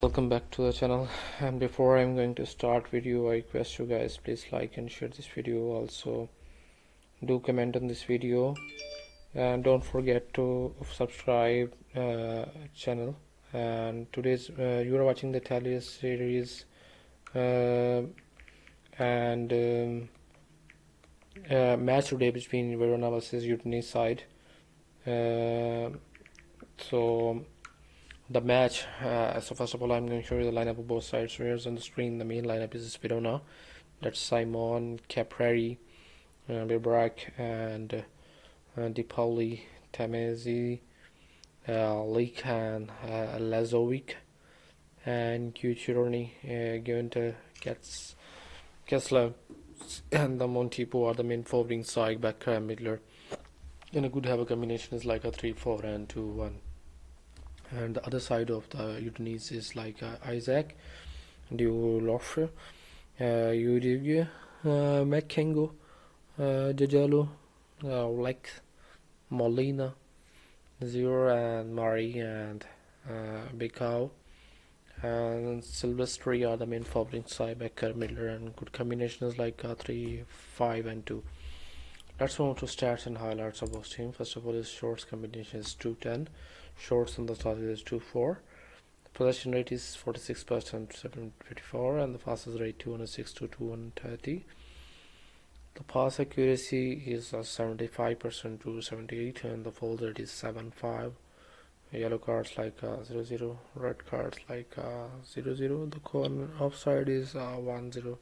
welcome back to the channel. And before i'm going to start video i request you guys please like and share this video also. Do comment on this video. And don't forget to subscribe uh, channel. And today's uh, you are watching the Talia series uh, and um, uh, match today between Verona versus Udinese side. Uh, so the match uh, so first of all I'm going to show you the lineup of both sides so here's on the screen. The main lineup is Verona that's Simon Caprari uh, Bibrak and uh, Di Pauli Tameze uh, Leek and uh, Lazovic and Cucuroni uh, to Gets Kessler and the Montipo are the main forwarding side back uh, midler. and a good have a combination is like a 3-4 and 2-1 and the other side of the Udinese is like uh, Isaac, Deulofeu, uh, Udig, uh, Makengo, uh, Jajalo, uh, Lex, Molina, Zero, and Mari, and uh, Becão. And Silvestri are the main side, Becker, Miller, and good combinations like uh, 3, 5, and 2. Let's move to stats and highlights of both teams. First of all, his shorts combination is 210 shorts on the start is 2-4 possession rate is 46 percent 754 and the passes rate 206 to 230 the pass accuracy is 75 percent to 78 and the fold rate is 75 yellow cards like uh, 0 0 red cards like uh, 0 0 the corner offside is uh, 1 0 the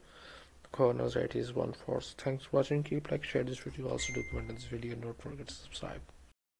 corners 1 4 thanks for watching. Keep like share this video. Also do comment on this video. And don't forget to subscribe